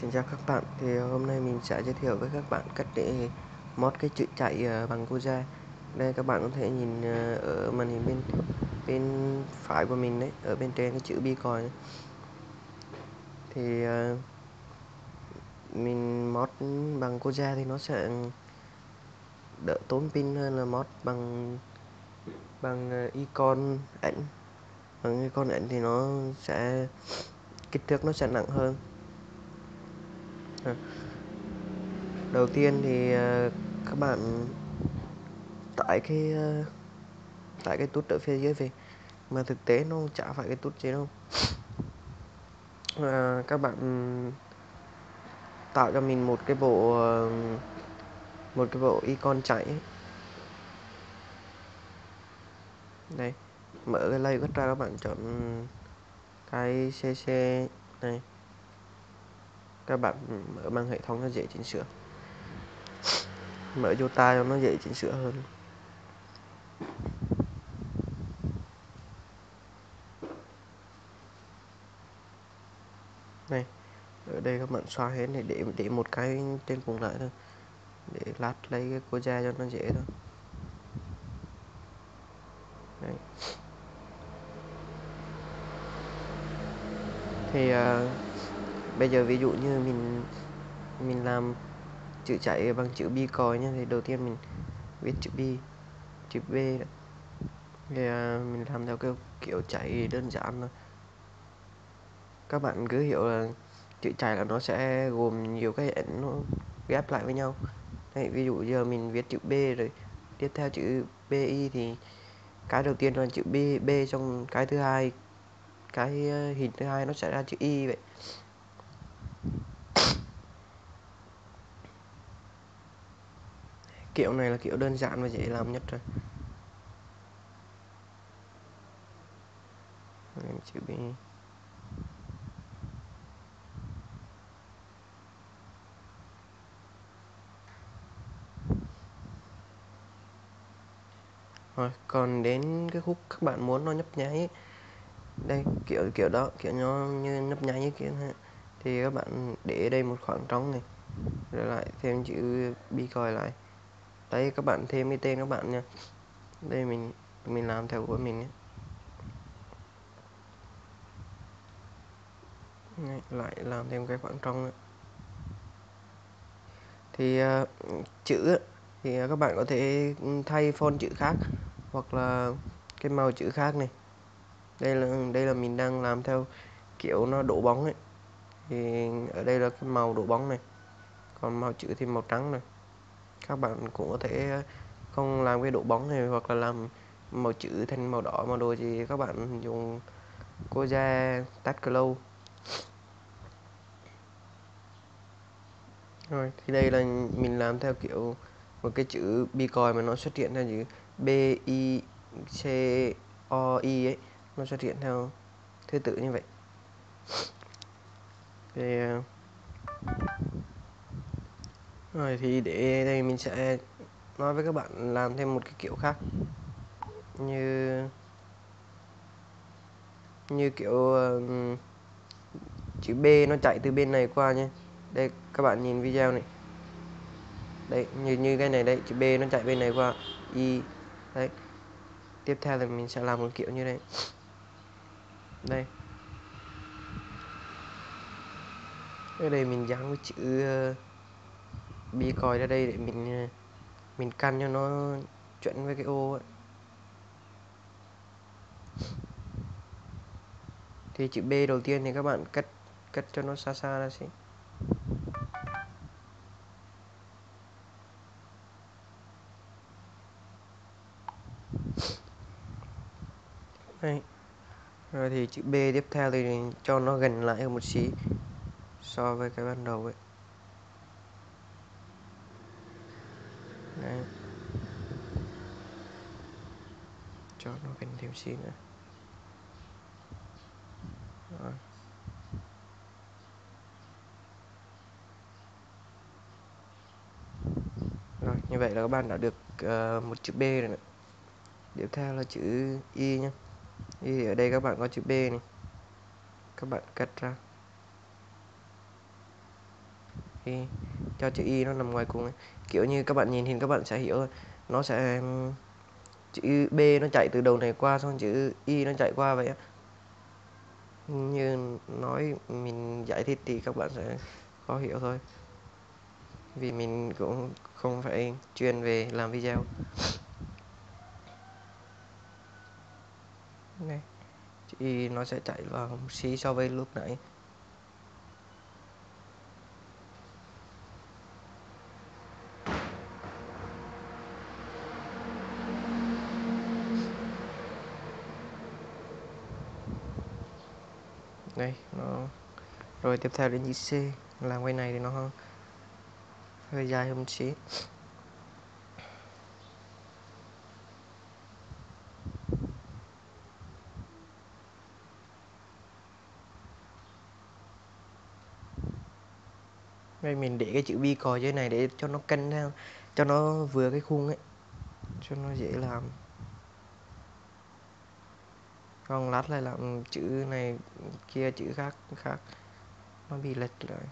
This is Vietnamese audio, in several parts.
Xin chào các bạn, thì hôm nay mình sẽ giới thiệu với các bạn cách để mod cái chữ chạy ờ, bằng Goja. Đây các bạn có thể nhìn ờ, ở màn hình bên bên phải của mình đấy, ở bên trên cái chữ Bitcoin. Thì ờ, mình mod bằng Goja thì nó sẽ đỡ tốn pin hơn là mod bằng bằng icon ảnh. Bằng icon ảnh thì nó sẽ kích thước nó sẽ nặng hơn đầu tiên thì ờ, các bạn tải cái ờ, tải cái tút ở phía dưới về. Mà thực tế nó chả phải cái tút chế đâu. À, các bạn tạo cho mình một cái bộ ờ, một cái bộ icon chạy. Ấy. đây mở cái layout ra các bạn chọn cái cc này. Các bạn mở bằng hệ thống nó dễ chỉnh sửa mở vô tay cho nó dễ chỉnh sửa hơn. Này ở đây các bạn xóa hết này để để một cái trên cùng lại thôi. Để lát lấy cái cô da cho nó dễ thôi. Đấy. thì uh, bây giờ ví dụ như mình mình làm chữ chạy bằng chữ bi còi nhé thì đầu tiên mình viết chữ bi chữ b thì à, mình làm theo kiểu kiểu chạy đơn giản thôi. Các bạn cứ hiểu là chữ chạy là nó sẽ gồm nhiều cái ảnh nó ghép lại với nhau. Đấy, ví dụ giờ mình viết chữ B rồi tiếp theo chữ BI thì cái đầu tiên là chữ B B trong cái thứ hai cái ờ, hình thứ hai nó sẽ ra chữ Y vậy. Kiểu này là kiểu đơn giản và dễ làm nhất rồi. Em chữ bị rồi, còn đến cái khúc các bạn muốn nó nhấp nháy đây, kiểu kiểu đó, kiểu nó như nhấp nháy như kia thì các bạn để đây một khoảng trống này. Rồi lại thêm chữ bi coi lại đấy các bạn thêm cái tên các bạn nha đây mình mình làm theo của mình nhé lại làm thêm cái khoảng trong nữa. Thì uh, chữ thì các bạn có thể thay font chữ khác hoặc là cái màu chữ khác này. Đây là đây là mình đang làm theo kiểu nó đổ bóng ấy. Thì ở đây là cái màu đổ bóng này. Còn màu chữ thì màu trắng này các bạn cũng có thể không làm cái độ bóng này hoặc là làm màu chữ thành màu đỏ, màu đồ gì các bạn dùng cô ra tắt glow rồi, thì đây là mình làm theo kiểu một cái chữ bitcoin mà nó xuất hiện theo chữ b i c o i ấy, nó xuất hiện theo thứ tự như vậy. Thì rồi thì để đây mình sẽ nói với các bạn làm thêm một cái kiểu khác. Như như kiểu uh, chữ B nó chạy từ bên này qua nhé. Đây các bạn nhìn video này. Đây như như cái này đây chữ B nó chạy bên này qua. Y đấy. Tiếp theo thì mình sẽ làm một kiểu như đây đây. Ở đây mình dán cái chữ uh, bitcoin ra đây để mình ờ, mình căn cho nó chuẩn với cái ô ấy. thì chữ B đầu tiên thì các bạn cắt cắt cho nó xa xa ra xí Đây. Rồi thì chữ B tiếp theo thì cho nó gần lại hơn một xí so với cái ban đầu ấy. Đấy. Cho nó nữa. Rồi. Rồi, như vậy là các bạn đã được uh, một chữ B rồi nữa. Tiếp theo là chữ Y nhé thì ở đây các bạn có chữ B này các bạn cắt ra Y cho chữ y nó nằm ngoài cùng ấy. kiểu như các bạn nhìn thì các bạn sẽ hiểu rồi nó sẽ chữ b nó chạy từ đầu này qua xong chữ y nó chạy qua vậy á. Như nói mình giải thích thì các bạn sẽ khó hiểu thôi. Vì mình cũng không phải chuyên về làm video. Này thì nó sẽ chạy vào c xí so với lúc nãy. Đây nó rồi tiếp theo đến chữ C, làm quay này thì nó hơi dài hơn một xí. Đây, mình để cái chữ bi cò dưới này để cho nó cân theo, cho nó vừa cái khung ấy, cho nó dễ làm còn lát lại làm chữ này kia chữ khác khác. Nó bị lệch lại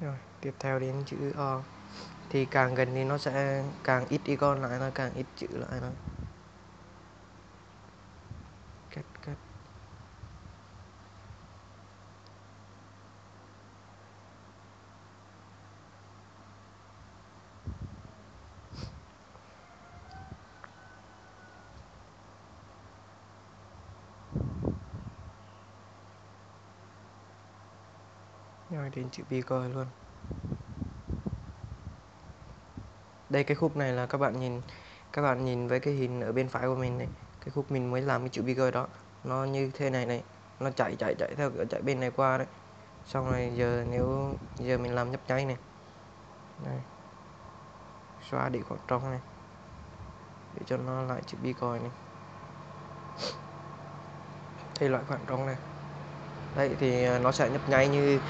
rồi tiếp theo đến chữ O. Thì càng gần thì nó sẽ càng ít icon lại nó càng ít chữ lại nó cắt cắt. Rồi đến chữ B coi luôn. Đây, cái khúc này là các bạn nhìn, các bạn nhìn với cái hình ở bên phải của mình này. Cái khúc mình mới làm cái chữ bigger đó. Nó như thế này này. Nó chạy chạy chạy theo chạy bên này qua đấy. Xong rồi giờ nếu, giờ mình làm nhấp nháy này. Đây. xóa đi khoảng trống này. Để cho nó lại chữ bitcoin này. Thay loại khoảng trống này. Đây thì à, nó sẽ nhấp nháy như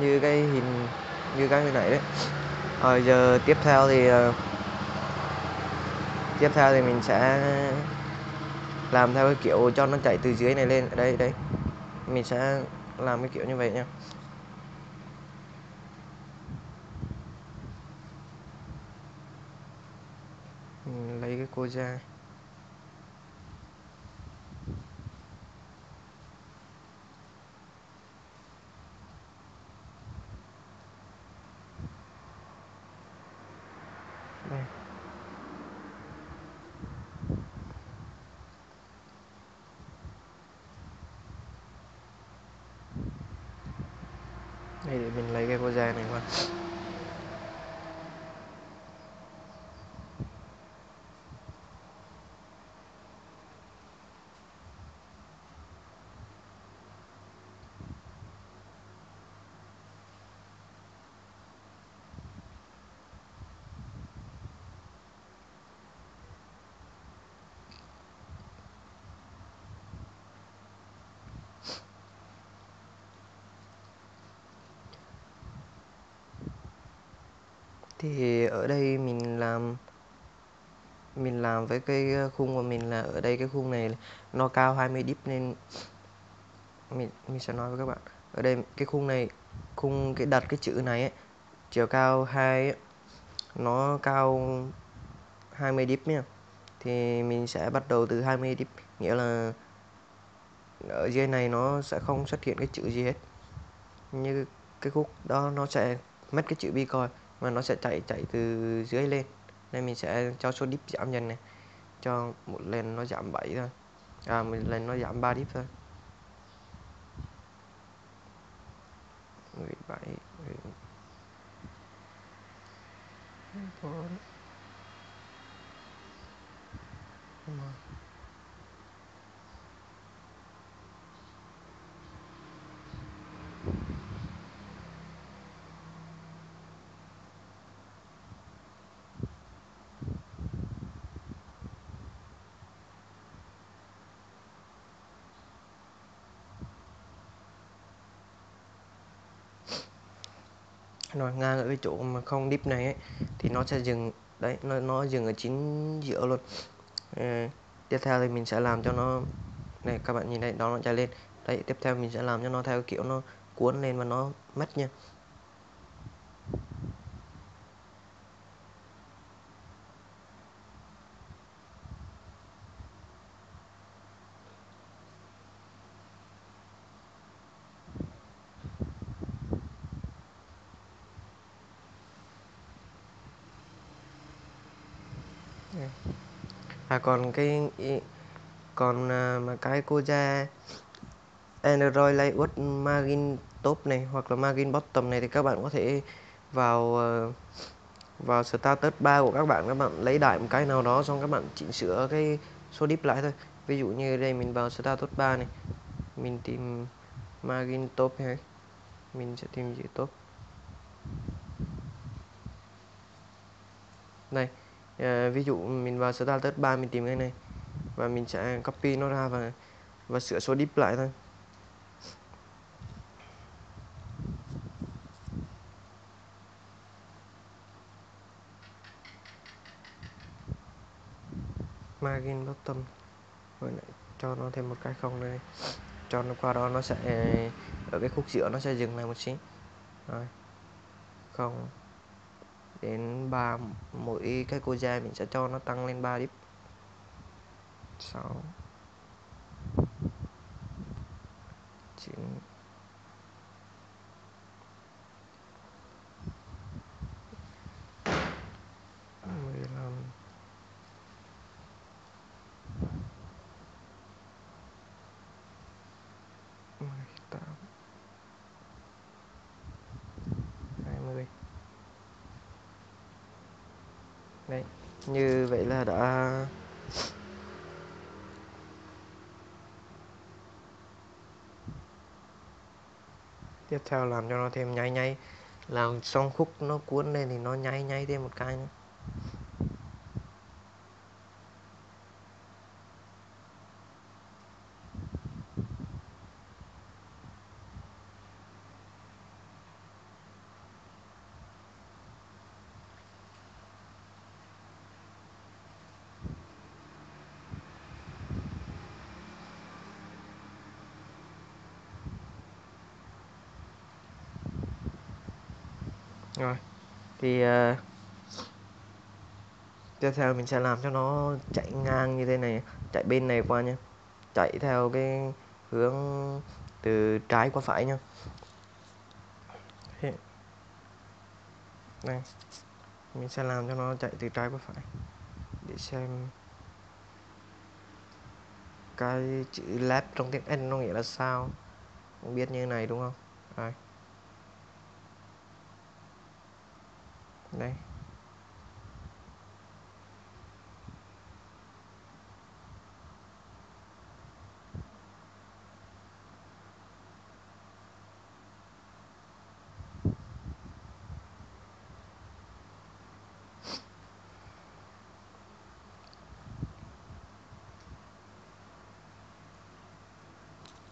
như cái hình, như cái hồi nãy đấy rồi giờ tiếp theo thì ờ, tiếp theo thì mình sẽ làm theo cái kiểu cho nó chạy từ dưới này lên. Ở đây đây. Mình sẽ làm cái kiểu như vậy nha. Mình lấy cái cô ra đây đây để mình lấy cái cô da này qua thì ở đây mình làm mình làm với cái ờ, khung của mình là ở đây cái khung này nó cao 20 dip nên mình mình sẽ nói với các bạn. Ở đây cái khung này khung cái đặt cái chữ này ấy, chiều cao 2 ấy, nó cao 20 dip nha. Thì mình sẽ bắt đầu từ 20 dip nghĩa là ở dưới này nó sẽ không xuất hiện cái chữ gì hết. Như cái khúc đó nó sẽ mất cái chữ bitcoin mà nó sẽ chạy chạy từ dưới lên. Nên mình sẽ cho số dip giảm dần này. Cho một lần nó giảm 7 thôi. À một lần nó giảm 3 dip thôi. 17 14 15 nó ngang ở cái chỗ mà không dip này ấy thì nó sẽ dừng. Đấy nó nó dừng ở chính giữa luôn. À, tiếp theo thì mình sẽ làm cho nó này các bạn nhìn đây đó nó chạy lên. Đấy tiếp theo mình sẽ làm cho nó theo kiểu nó cuốn lên và nó mất nha. Ừ. à còn cái còn à, mà cái cô ra Android layout margin top này hoặc là margin bottom này thì các bạn có thể vào à, vào status 3 của các bạn các bạn lấy đại một cái nào đó xong các bạn chỉnh sửa cái số div lại thôi. Ví dụ như đây mình vào status 3 này mình tìm margin top này mình sẽ tìm gì top. Đây à, ví dụ mình vào status 3 mình tìm cái này và mình sẽ copy nó ra và và sửa số div lại thôi. Margin bottom. Rồi lại cho nó thêm một cái không đây cho nó qua đó nó sẽ ở cái khúc giữa nó sẽ dừng lại một xí. Rồi. Không đến 3 mỗi cái cô da mình sẽ cho nó tăng lên 3 dip 6 9 15 18 20 Đấy, như vậy là đã tiếp theo làm cho nó thêm nháy nháy. Làm xong khúc nó cuốn lên thì nó nháy nháy thêm một cái nữa. Rồi. Thì uh, tiếp theo mình sẽ làm cho nó chạy ngang như thế này chạy bên này qua nha chạy theo cái hướng từ trái qua phải nha đây. Mình sẽ làm cho nó chạy từ trái qua phải. Để xem cái chữ left trong tiếng Anh nó nghĩa là sao. Không biết như này đúng không? Rồi. Đây.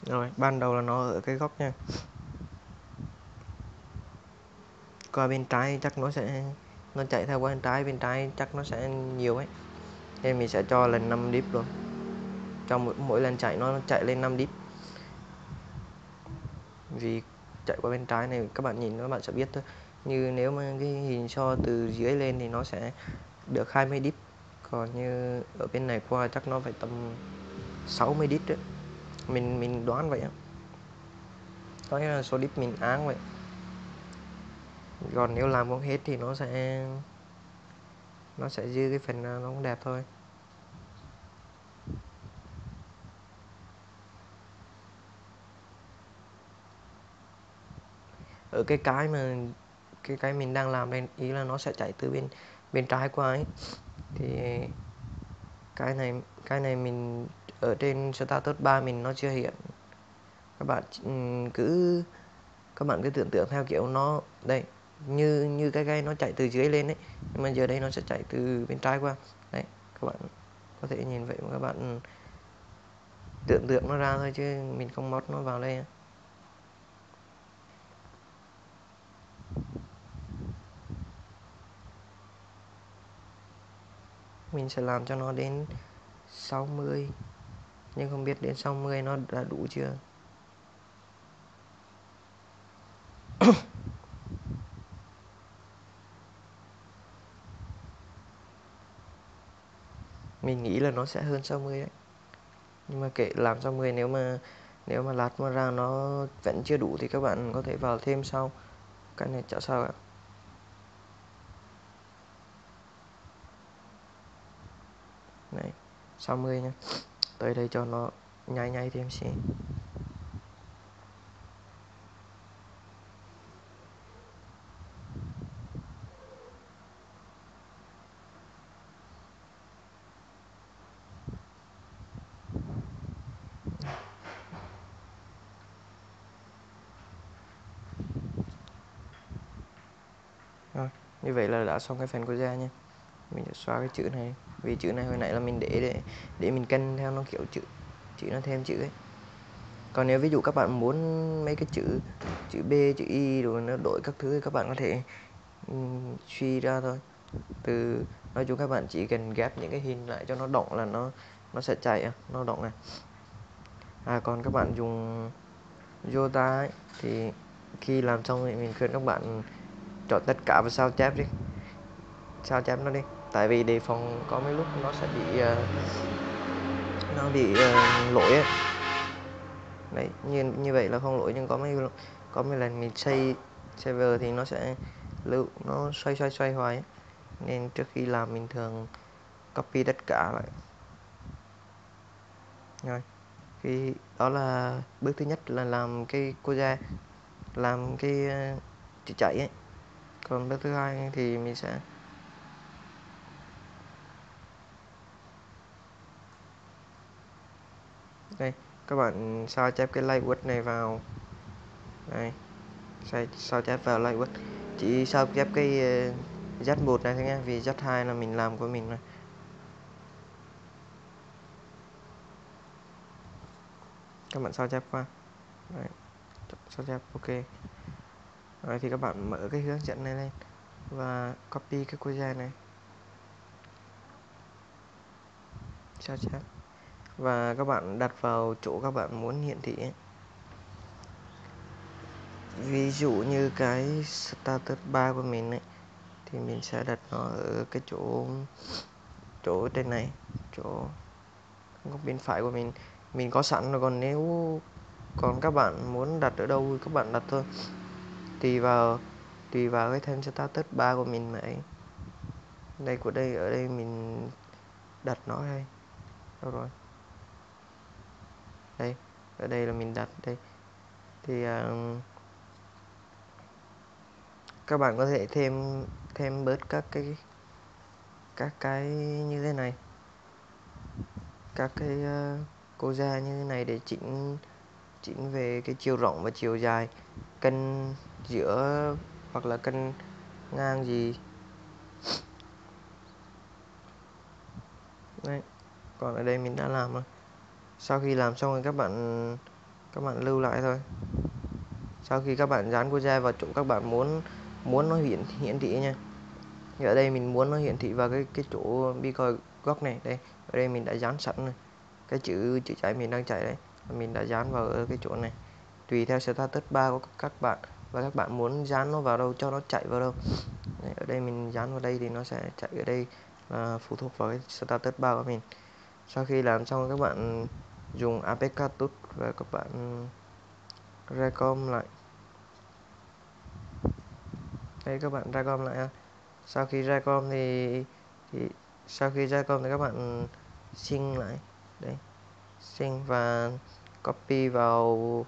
Rồi ban đầu là nó ở cái góc nha qua bên trái chắc nó sẽ nó chạy theo qua bên trái bên trái chắc nó sẽ nhiều ấy. Nên mình sẽ cho lần 5 deep luôn. Trong mỗi, mỗi lần chạy nó chạy lên 5 deep. Vì chạy qua bên trái này các bạn nhìn các bạn sẽ biết thôi. Như nếu mà cái hình so từ dưới lên thì nó sẽ được 20 deep. Còn như ở bên này qua chắc nó phải tầm 60 deep đấy. Mình mình đoán vậy á. Có nghĩa là số deep mình áng vậy còn nếu làm không hết thì nó sẽ nó sẽ dư cái phần à, nó không đẹp thôi. Ở cái cái mà, cái cái mình đang làm đây, ý là nó sẽ chạy từ bên bên trái qua ấy. Thì cái này cái này mình, ở trên status 3 mình nó chưa hiện. Các bạn ừ, cứ, các bạn cứ tưởng tượng theo kiểu nó, đây như như cái gai nó chạy từ dưới lên đấy nhưng mà giờ đây nó sẽ chạy từ bên trái qua. Đấy, các bạn có thể nhìn vậy mà các bạn tưởng tượng nó ra thôi chứ mình không mót nó vào đây. Mình sẽ làm cho nó đến 60 nhưng không biết đến 60 nó đã đủ chưa? là nó sẽ hơn 60 đấy. Nhưng mà kệ, làm 60 nếu mà nếu mà lát mà ra nó vẫn chưa đủ thì các bạn có thể vào thêm sau. Cái này chả sao ạ. Này 60 nha tới đây cho nó nhai nhai thêm xí. Thôi. Như vậy là đã xong cái phần của da nha. Mình sẽ xóa cái chữ này. Vì chữ này hồi nãy là mình để để để mình cân theo nó kiểu chữ chữ nó thêm chữ ấy. Còn nếu ví dụ các bạn muốn mấy cái chữ chữ B chữ Y rồi nó đổi các thứ thì các bạn có thể um, suy ra thôi. Từ nói chung các bạn chỉ cần ghép những cái hình lại cho nó động là nó nó sẽ chạy à, nó động này. À còn các bạn dùng Jota ấy, thì khi làm xong thì mình khuyên các bạn chọn tất cả và sao chép đi sao chép nó đi tại vì đề phòng có mấy lúc nó sẽ bị uh, nó bị uh, lỗi ấy. đấy như như vậy là không lỗi nhưng có mấy có mấy lần mình xây server thì nó sẽ lưu nó xoay xoay xoay hoài ấy. nên trước khi làm mình thường copy tất cả lại rồi thì đó là bước thứ nhất là làm cái cô ra làm cái ờ, uh, chữ chạy ấy còn bước thứ hai thì mình sẽ đây các bạn sao chép cái lightweight này vào. Đây sao, sao chép vào lightweight? Chỉ sao chép cái ờ, uh, Z1 này thôi nhé vì Z2 là mình làm của mình rồi các bạn sao chép qua? Đấy. sao chép? Ok rồi thì các bạn mở cái hướng dẫn này lên và copy cái quy này. Sao chép và các bạn đặt vào chỗ các bạn muốn hiển thị ấy. ví dụ như cái status bar của mình ấy, thì mình sẽ đặt nó ở cái chỗ chỗ trên này, chỗ góc bên phải của mình. Mình có sẵn rồi, còn nếu còn các bạn muốn đặt ở đâu thì các bạn đặt thôi tùy vào tùy vào cái thân status bar của mình mà ấy. Đây của đây ở đây mình đặt nó đây. Đâu rồi? Đây ở đây là mình đặt đây. Thì uh, các bạn có thể thêm thêm bớt các cái các cái như thế này. Các cái uh, cô ra như thế này để chỉnh chỉnh về cái chiều rộng và chiều dài. Cân giữa hoặc là cân ngang gì. Đấy, còn ở đây mình đã làm rồi. Sau khi làm xong thì các bạn các bạn lưu lại thôi. Sau khi các bạn dán que vào chỗ các bạn muốn muốn nó hiển hiển thị nha. Thì ở đây mình muốn nó hiển thị vào cái cái chỗ bi coi góc này. Đây, ở đây mình đã dán sẵn rồi. Cái chữ chữ chạy mình đang chạy đấy mình đã dán vào ở cái chỗ này. Tùy theo status bar của các bạn và các bạn muốn dán nó vào đâu cho nó chạy vào đâu. Đấy, ở đây mình dán vào đây thì nó sẽ chạy ở đây là phụ thuộc vào cái status bar của mình. Sau khi làm xong các bạn dùng apk tut và các bạn recom lại. Đây các bạn recom lại sau khi recom thì thì sau khi recom thì các bạn sync lại. Đây sync và copy vào